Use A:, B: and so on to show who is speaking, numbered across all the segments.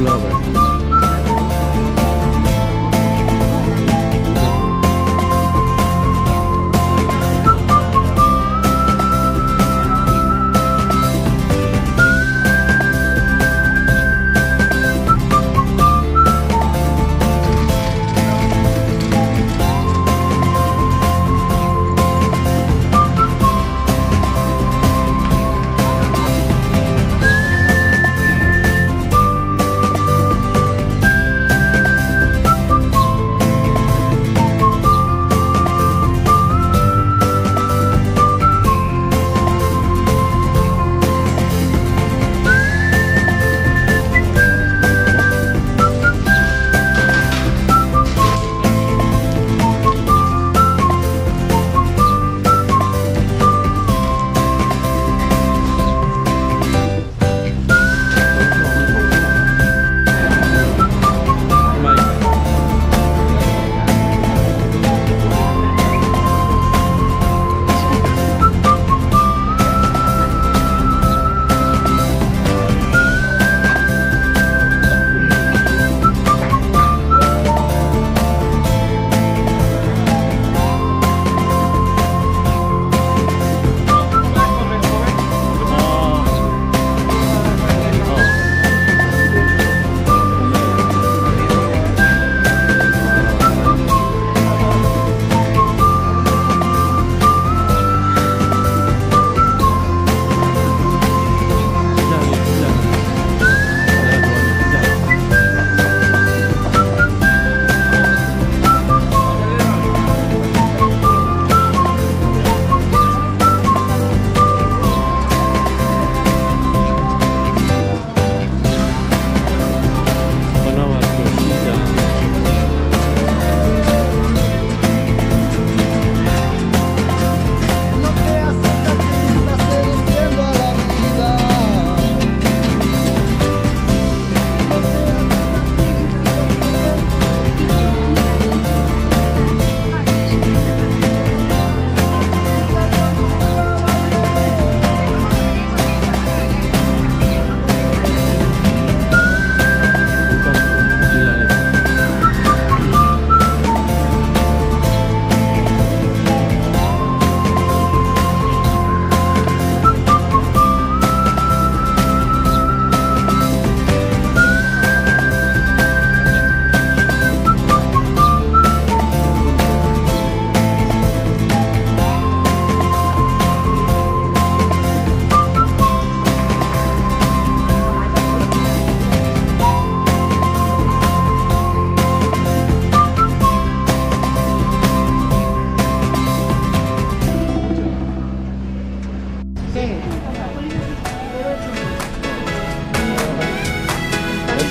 A: lover.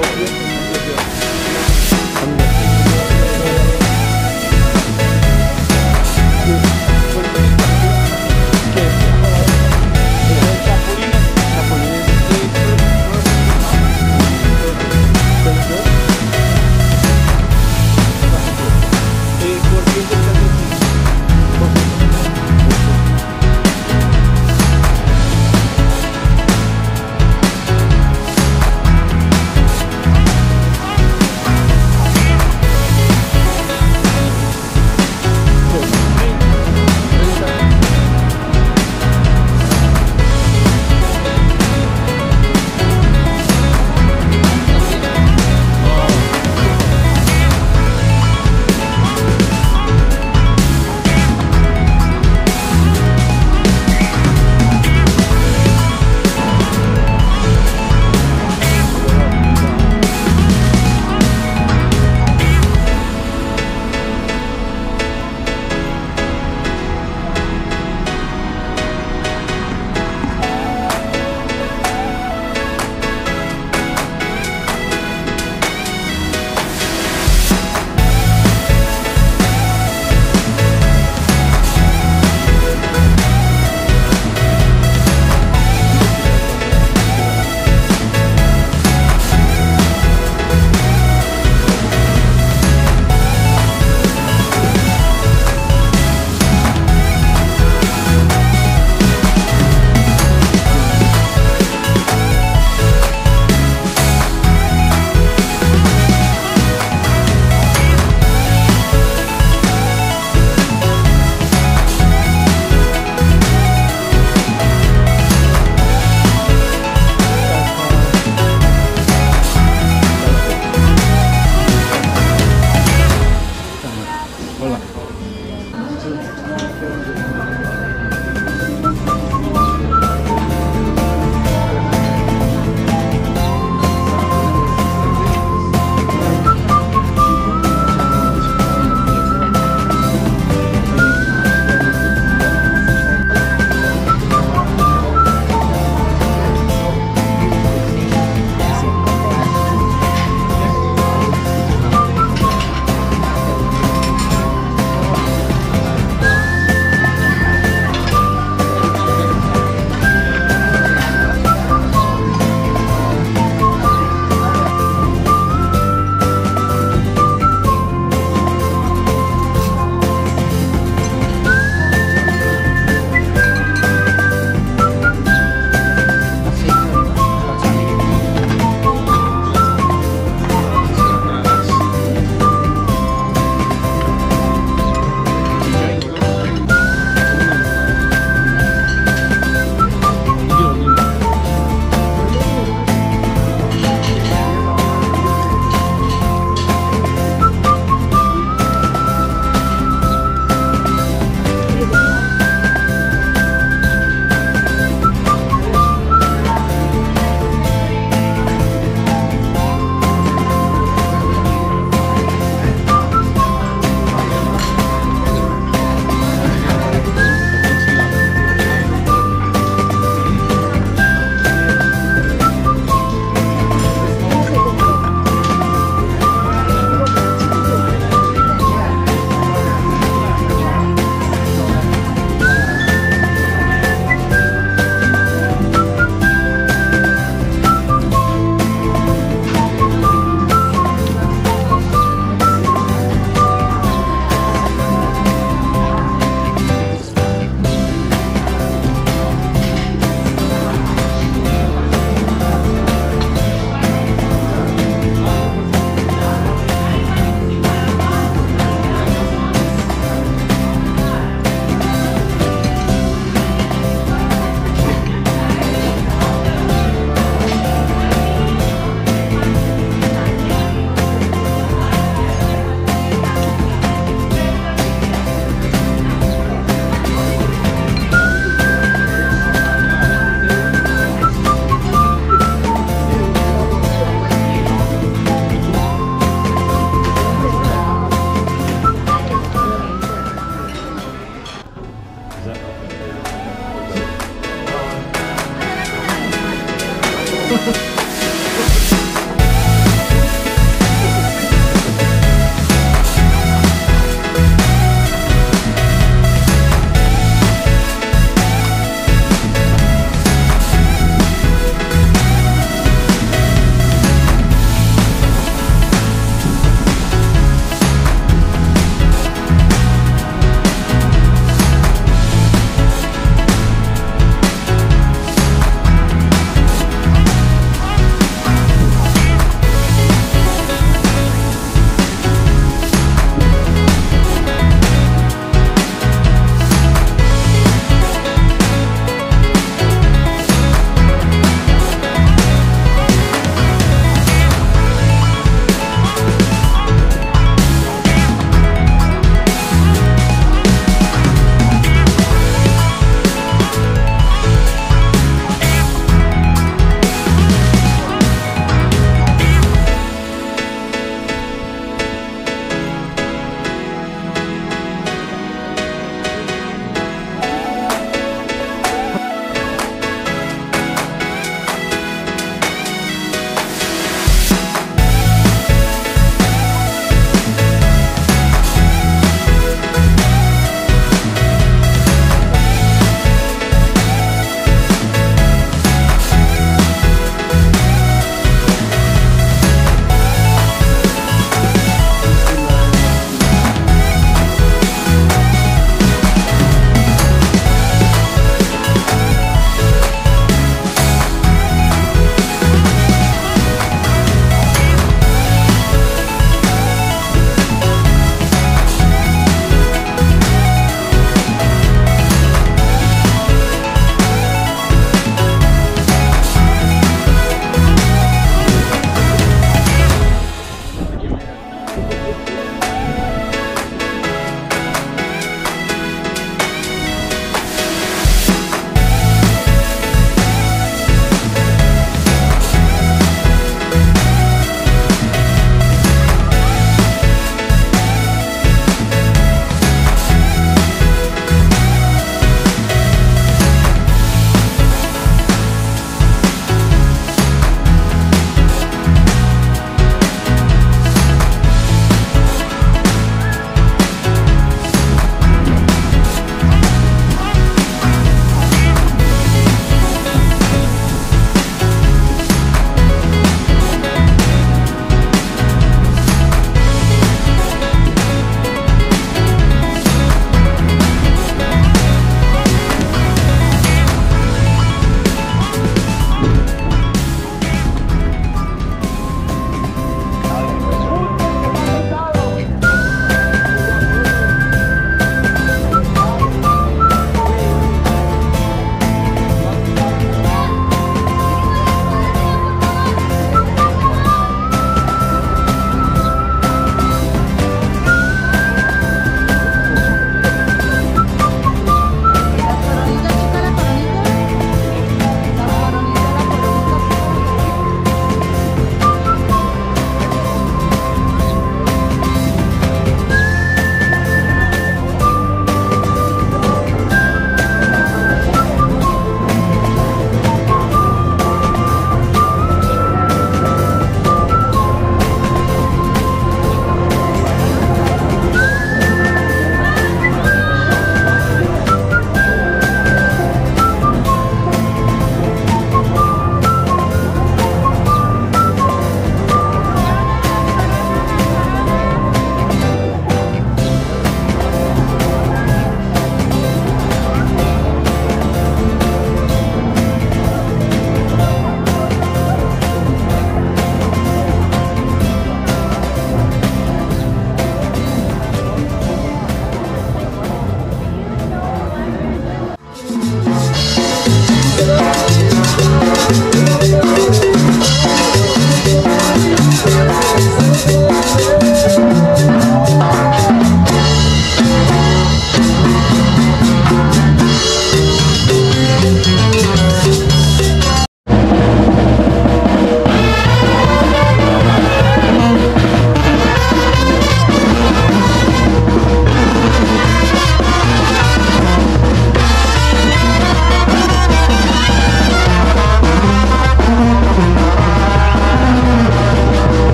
A: pouco.